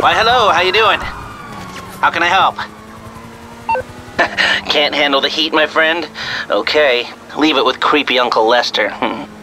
Why, hello, how you doing? How can I help? Can't handle the heat, my friend? Okay, leave it with creepy Uncle Lester.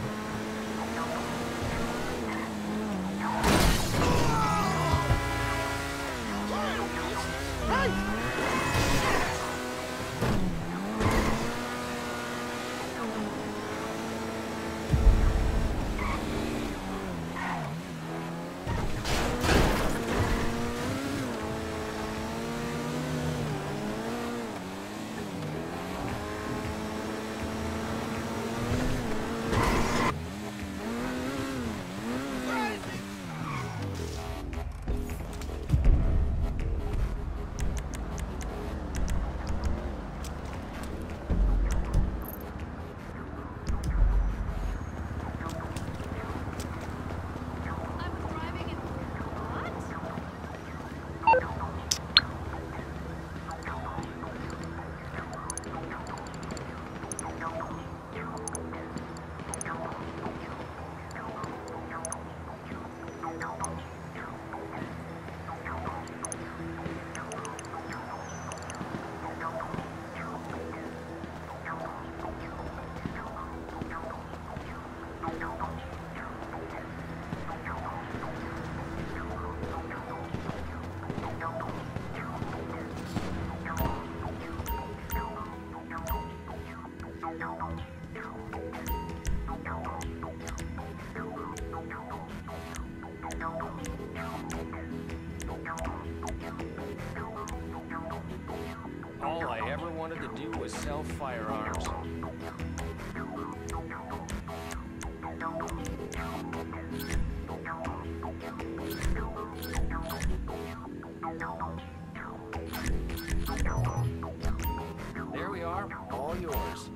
sell firearms. There we are, all yours.